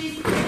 she's